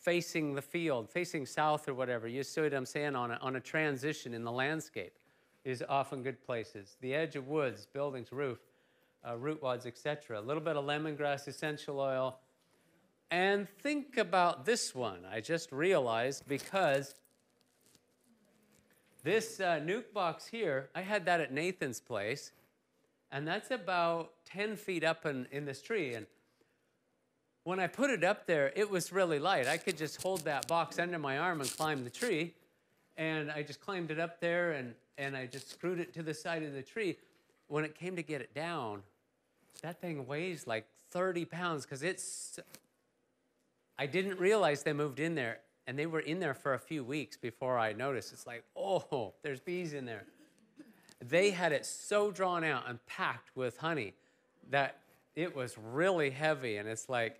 facing the field, facing south or whatever. You see what I'm saying? On a, on a transition in the landscape is often good places. The edge of woods, buildings, roof, uh, root wads, etc. A little bit of lemongrass essential oil. And think about this one. I just realized because this uh, nuc box here, I had that at Nathan's place, and that's about 10 feet up in, in this tree. And when I put it up there, it was really light. I could just hold that box under my arm and climb the tree. And I just climbed it up there and, and I just screwed it to the side of the tree. When it came to get it down, that thing weighs like 30 pounds because it's. I didn't realize they moved in there and they were in there for a few weeks before I noticed. It's like, oh, there's bees in there. They had it so drawn out and packed with honey that it was really heavy. And it's like,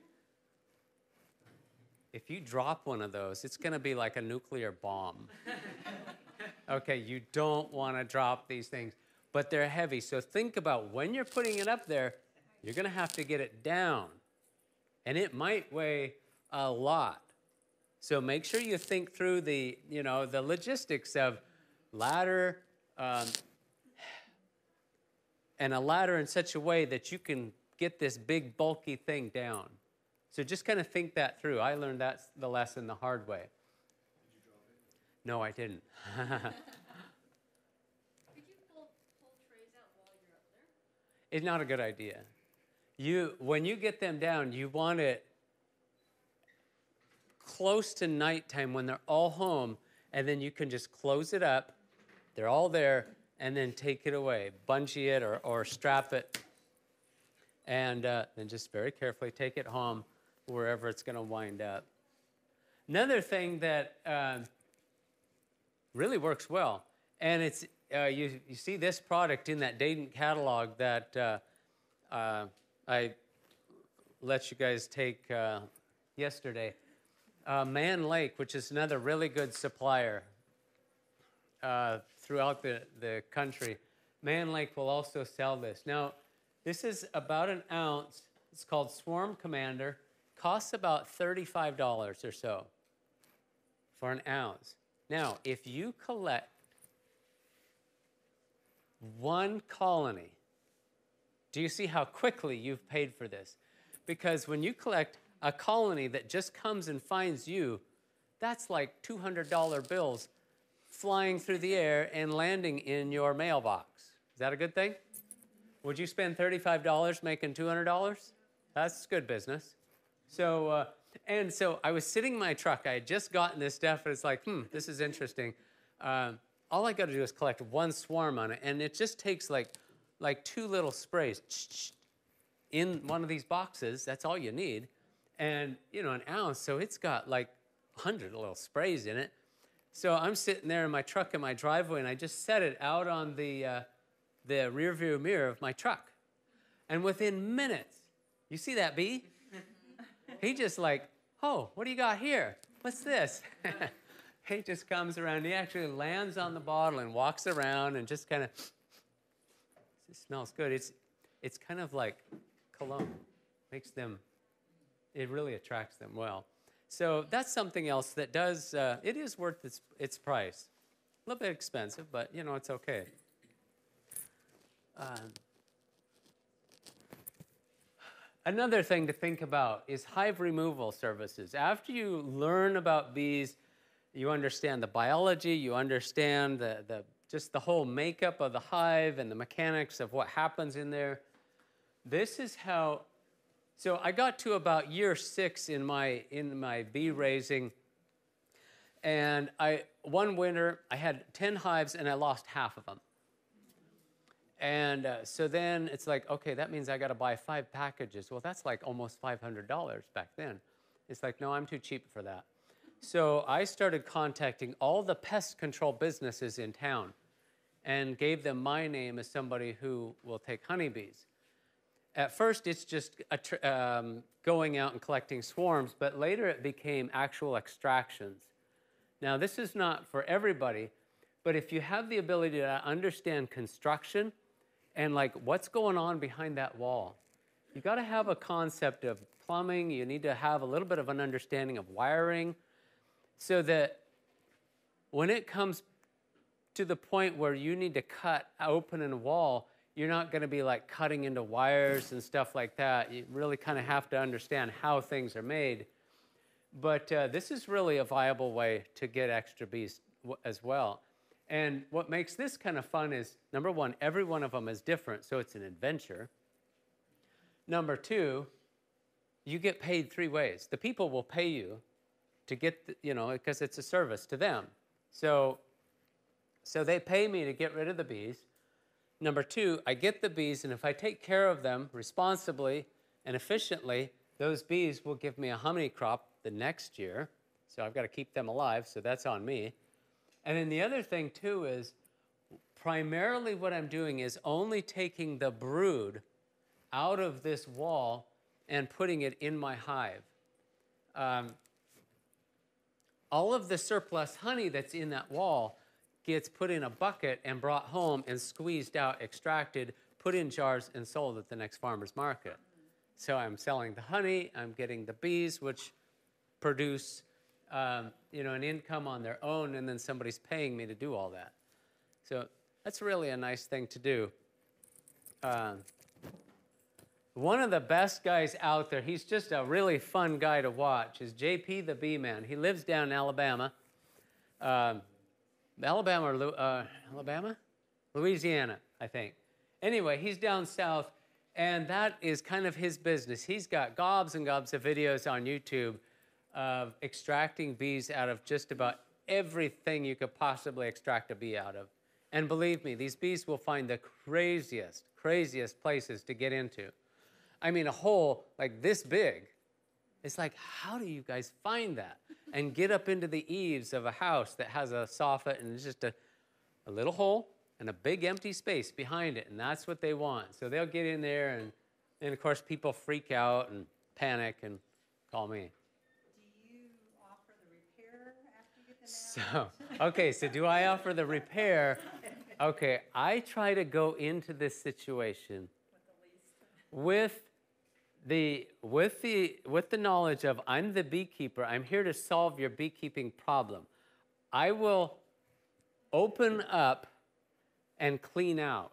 if you drop one of those, it's going to be like a nuclear bomb. [laughs] okay, you don't want to drop these things, but they're heavy. So think about when you're putting it up there, you're going to have to get it down. And it might weigh a lot. So make sure you think through the, you know, the logistics of ladder um, and a ladder in such a way that you can get this big bulky thing down. So just kind of think that through. I learned that the lesson the hard way. No, I didn't. Could you pull, pull trays out while you're up there? it's not a good idea. You, when you get them down, you want it close to nighttime when they're all home, and then you can just close it up. They're all there, and then take it away. Bungee it or, or strap it, and uh, then just very carefully take it home wherever it's going to wind up. Another thing that um, really works well, and it's uh, you, you see this product in that Dadant catalog that uh, uh, I let you guys take uh, yesterday. Uh, Mann Lake, which is another really good supplier uh, throughout the, the country. Mann Lake will also sell this. Now, this is about an ounce. It's called Swarm Commander. Costs about $35 or so for an ounce. Now, if you collect one colony, do you see how quickly you've paid for this? Because when you collect a colony that just comes and finds you, that's like $200 bills flying through the air and landing in your mailbox. Is that a good thing? Would you spend $35 making $200? That's good business. So, uh, and so I was sitting in my truck. I had just gotten this stuff, and it's like, hmm, this is interesting. Um, all I got to do is collect one swarm on it, and it just takes like, like two little sprays in one of these boxes. That's all you need, and you know, an ounce. So it's got like hundred little sprays in it. So I'm sitting there in my truck in my driveway, and I just set it out on the uh, the rear view mirror of my truck, and within minutes, you see that bee? He just like, oh, what do you got here? What's this? [laughs] he just comes around. He actually lands on the bottle and walks around and just kind of. It smells good. It's it's kind of like cologne. Makes them. It really attracts them well. So that's something else that does. Uh, it is worth its its price. A little bit expensive, but you know it's okay. Um, Another thing to think about is hive removal services. After you learn about bees, you understand the biology, you understand the, the, just the whole makeup of the hive and the mechanics of what happens in there. This is how So I got to about year six in my in my bee raising, and I one winter I had ten hives and I lost half of them. And uh, so then it's like, okay, that means I got to buy five packages. Well, that's like almost five hundred dollars back then. It's like, no, I'm too cheap for that. So I started contacting all the pest control businesses in town and gave them my name as somebody who will take honeybees. At first, it's just um, going out and collecting swarms, but later it became actual extractions. Now, this is not for everybody, but if you have the ability to understand construction and like what's going on behind that wall, you got to have a concept of plumbing. You need to have a little bit of an understanding of wiring so that when it comes to the point where you need to cut open a wall, you're not going to be like cutting into wires and stuff like that. You really kind of have to understand how things are made. But uh, this is really a viable way to get extra bees as well. And what makes this kind of fun is number one, every one of them is different, so it's an adventure. Number two, you get paid three ways. The people will pay you to get, the, you know, because it's a service to them. So, so they pay me to get rid of the bees. Number two, I get the bees, and if I take care of them responsibly and efficiently, those bees will give me a honey crop the next year. So I've got to keep them alive, so that's on me. And then the other thing, too, is primarily what I'm doing is only taking the brood out of this wall and putting it in my hive. Um, all of the surplus honey that's in that wall gets put in a bucket and brought home and squeezed out, extracted, put in jars, and sold at the next farmer's market. So I'm selling the honey, I'm getting the bees, which produce um, you know, an income on their own, and then somebody's paying me to do all that. So that's really a nice thing to do. Um, one of the best guys out there, he's just a really fun guy to watch, is JP the Bee Man. He lives down in Alabama. Um, Alabama or uh, Alabama? Louisiana, I think. Anyway, he's down south, and that is kind of his business. He's got gobs and gobs of videos on YouTube of extracting bees out of just about everything you could possibly extract a bee out of. And believe me, these bees will find the craziest, craziest places to get into. I mean, a hole like this big. It's like, how do you guys find that? And get up into the eaves of a house that has a soffit and it's just a, a little hole and a big empty space behind it. And that's what they want. So they'll get in there, and, and of course, people freak out and panic and call me. Do you offer the repair after you get them out? So, [laughs] okay, so do I offer the repair? Okay, I try to go into this situation with the with the with the knowledge of I'm the beekeeper. I'm here to solve your beekeeping problem. I will open up and clean out.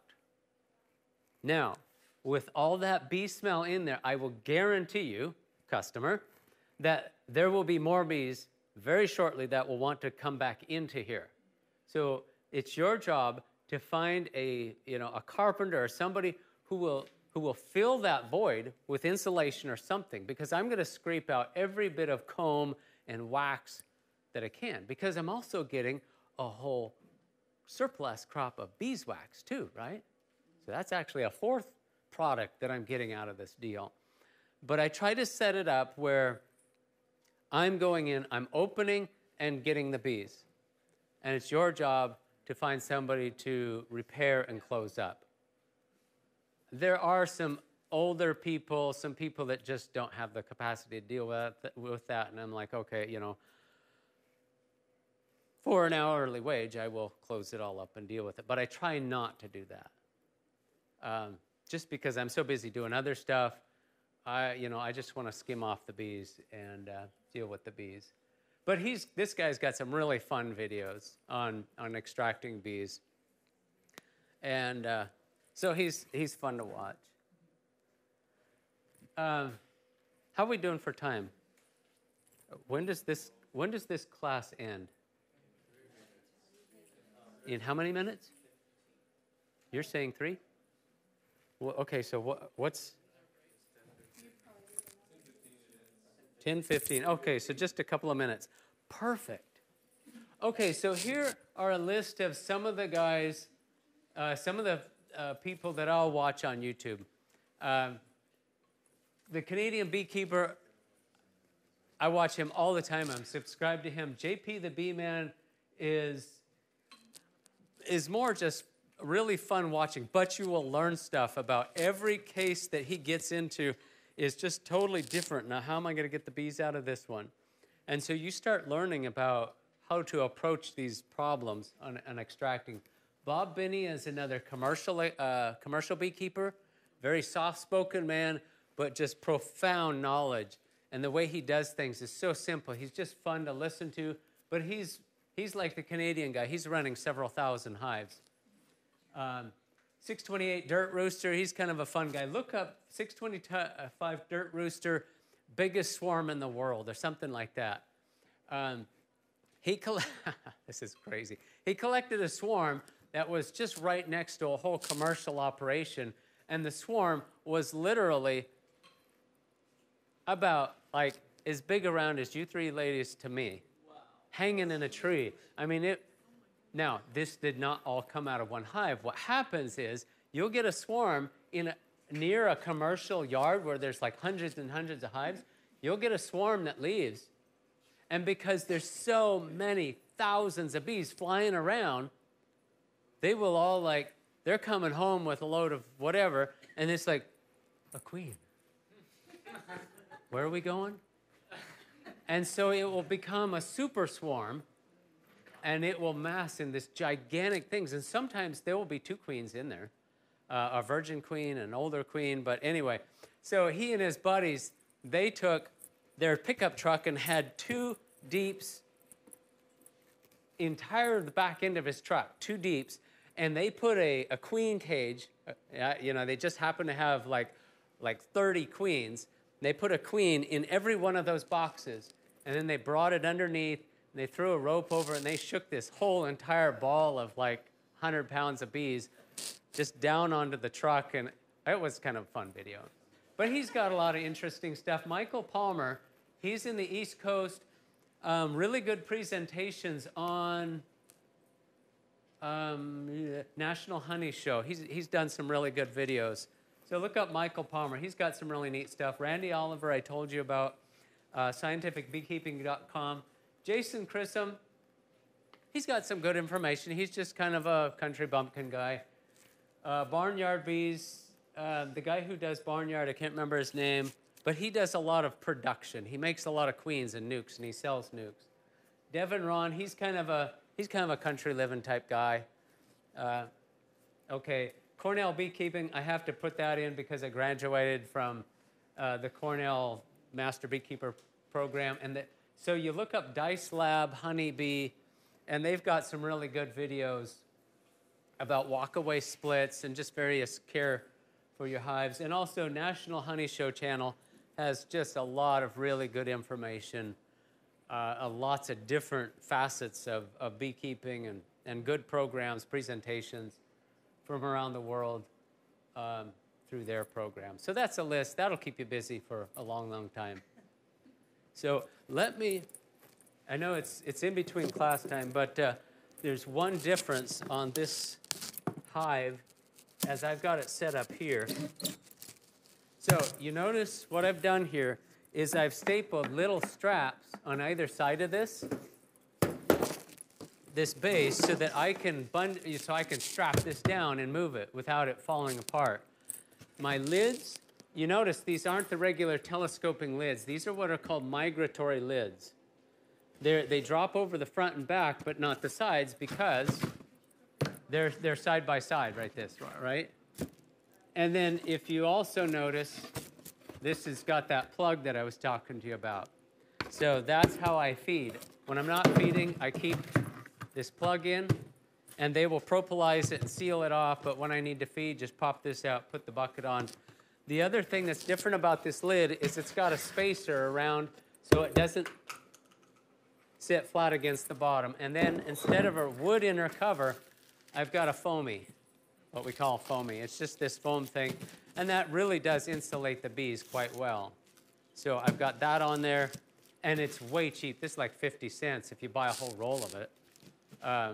Now, with all that bee smell in there, I will guarantee you, customer, that there will be more bees very shortly that will want to come back into here. So it's your job to find a, you know, a carpenter or somebody who will, who will fill that void with insulation or something because I'm going to scrape out every bit of comb and wax that I can because I'm also getting a whole surplus crop of beeswax too, right? So that's actually a fourth product that I'm getting out of this deal. But I try to set it up where I'm going in, I'm opening and getting the bees. And it's your job to find somebody to repair and close up. There are some older people, some people that just don't have the capacity to deal with, with that. And I'm like, okay, you know, for an hourly wage, I will close it all up and deal with it. But I try not to do that. Um, just because I'm so busy doing other stuff, I, you know, I just want to skim off the bees and uh, deal with the bees. But he's, this guy's got some really fun videos on, on extracting bees. And uh, so he's, he's fun to watch. Um, how are we doing for time? When does this, when does this class end? In how many minutes? You're saying three? Well, okay, so what, what's, 10, 15. Okay, so just a couple of minutes. Perfect. Okay, so here are a list of some of the guys, uh, some of the uh, people that I'll watch on YouTube. Um, the Canadian beekeeper, I watch him all the time. I'm subscribed to him. JP the Bee Man is is more just really fun watching, but you will learn stuff about every case that he gets into is just totally different. Now, how am I going to get the bees out of this one? And so you start learning about how to approach these problems on, on extracting. Bob Binnie is another commercial, uh, commercial beekeeper, very soft-spoken man, but just profound knowledge. And the way he does things is so simple. He's just fun to listen to, but he's, he's like the Canadian guy. He's running several thousand hives. Um, 628 Dirt Rooster, he's kind of a fun guy. Look up 625 Dirt Rooster, biggest swarm in the world, or something like that. Um, he [laughs] this is crazy. He collected a swarm that was just right next to a whole commercial operation, and the swarm was literally about like as big around as you three ladies to me, wow. hanging in a tree. I mean, it now, this did not all come out of one hive. What happens is you'll get a swarm in a, near a commercial yard where there's like hundreds and hundreds of hives. You'll get a swarm that leaves. And because there's so many thousands of bees flying around, they will all like, they're coming home with a load of whatever, and it's like, a queen. Where are we going? And so it will become a super swarm and it will mass in this gigantic things. And sometimes there will be two queens in there, uh, a virgin queen, an older queen. But anyway, so he and his buddies, they took their pickup truck and had two deeps, entire the back end of his truck, two deeps, and they put a, a queen cage. Uh, you know, they just happened to have like like 30 queens. They put a queen in every one of those boxes, and then they brought it underneath they threw a rope over and they shook this whole entire ball of like 100 pounds of bees just down onto the truck. And it was kind of a fun video. But he's got a lot of interesting stuff. Michael Palmer, he's in the East Coast. Um, really good presentations on um, National Honey Show. He's, he's done some really good videos. So look up Michael Palmer. He's got some really neat stuff. Randy Oliver, I told you about, uh, scientificbeekeeping.com. Jason Chisholm, he's got some good information. He's just kind of a country bumpkin guy. Uh, Barnyard Bees, uh, the guy who does Barnyard, I can't remember his name, but he does a lot of production. He makes a lot of queens and nucs, and he sells nucs. Devan Rawn, he's kind of a he's kind of a country living type guy. Uh, okay, Cornell beekeeping. I have to put that in because I graduated from uh, the Cornell Master Beekeeper program, and the, so you look up Dyce Lab Honeybee, and they've got some really good videos about walkaway splits and just various care for your hives. And also National Honey Show channel has just a lot of really good information, uh, lots of different facets of, of beekeeping and, and good programs, presentations from around the world um, through their program. So that's a list. That'll keep you busy for a long, long time. So let me, I know it's, it's in between class time, but uh, there's one difference on this hive as I've got it set up here. So you notice what I've done here is I've stapled little straps on either side of this, this base, so that I can bund so I can strap this down and move it without it falling apart. My lids you notice these aren't the regular telescoping lids. These are what are called migratory lids. They're, they drop over the front and back, but not the sides because they're, they're side by side, right this, right? And then if you also notice, this has got that plug that I was talking to you about. So that's how I feed. When I'm not feeding, I keep this plug in, and they will propolis it and seal it off, but when I need to feed, just pop this out, put the bucket on, the other thing that's different about this lid is it's got a spacer around so it doesn't sit flat against the bottom. And then instead of a wood inner cover, I've got a foamy, what we call foamy. It's just this foam thing. And that really does insulate the bees quite well. So I've got that on there, and it's way cheap. This is like 50 cents if you buy a whole roll of it, um,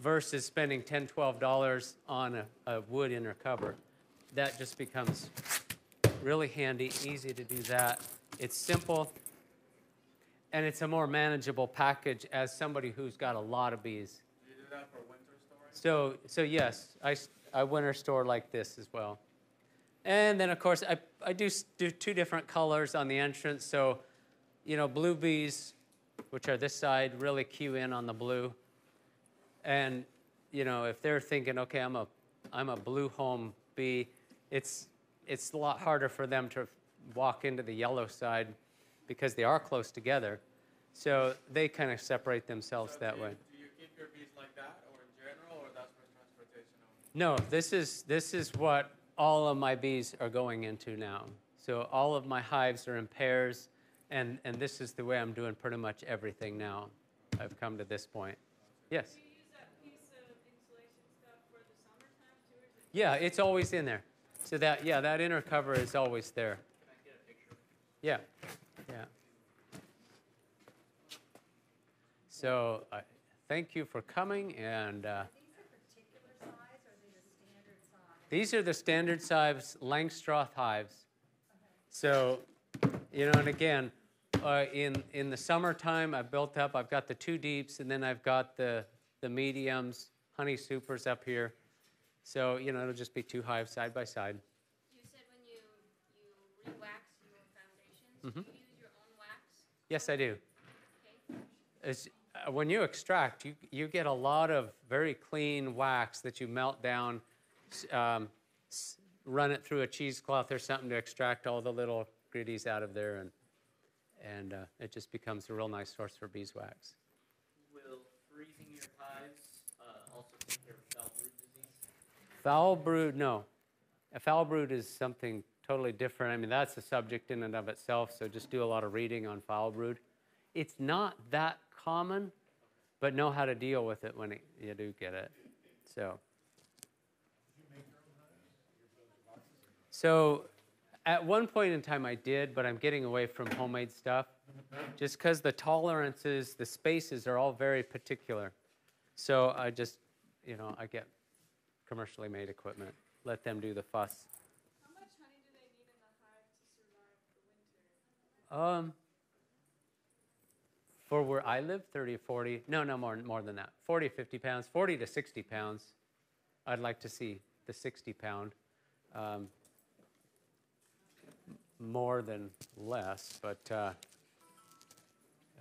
versus spending 10 $12 on a, a wood inner cover. That just becomes really handy, easy to do that. It's simple, and it's a more manageable package as somebody who's got a lot of bees. Do you do that for winter storage? So, so yes, I, I winter store like this as well. And then, of course, I, I do do two different colors on the entrance. So, you know, blue bees, which are this side, really cue in on the blue. And, you know, if they're thinking, okay, I'm a, I'm a blue home bee, it's, it's a lot harder for them to walk into the yellow side because they are close together. So they kind of separate themselves So that do you- way. Do you keep your bees like that or in general, or that's for transportation only? No, this is this is what all of my bees are going into now. So all of my hives are in pairs, and and this is the way I'm doing pretty much everything now. I've come to this point. Yes. Do you use that piece of insulation stuff for the summertime too, or is it? Yeah, it's always in there. So that yeah, that inner cover is always there. Yeah, yeah. So I thank you for coming, and uh, These are particular size are they the standard size? These are the standard size Langstroth hives. So, you know, and again, uh, in, in the summertime, I've built up, I've got the two deeps, and then I've got the, the mediums, honey supers up here. So, you know, it'll just be two hives side by side. You said when you, you re-wax your foundations, Mm-hmm. do you use your own wax? Yes, I do. Okay. It's, uh, when you extract, you, you get a lot of very clean wax that you melt down, um, s- run it through a cheesecloth or something to extract all the little gritties out of there, and, and uh, it just becomes a real nice source for beeswax. Will freezing your hives uh, also take care of foul brood disease? Foul brood, no. A foul brood is something totally different. I mean, that's a subject in and of itself, so just do a lot of reading on foul brood. It's not that common, but know how to deal with it when it, you do get it. So. So, at one point in time I did, but I'm getting away from homemade stuff just because the tolerances, the spaces are all very particular. So I just, you know, I get commercially made equipment. Let them do the fuss. How much honey do they need in the hive to survive the winter? Um, for where I live, 30 or 40, no, no, more, more than that. 40, 50 pounds, 40 to 60 pounds. I'd like to see the 60 pound. Um, more than less, but uh,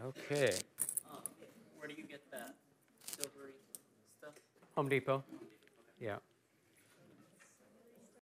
okay. Um, where do you get that silvery stuff? Home Depot. Yeah.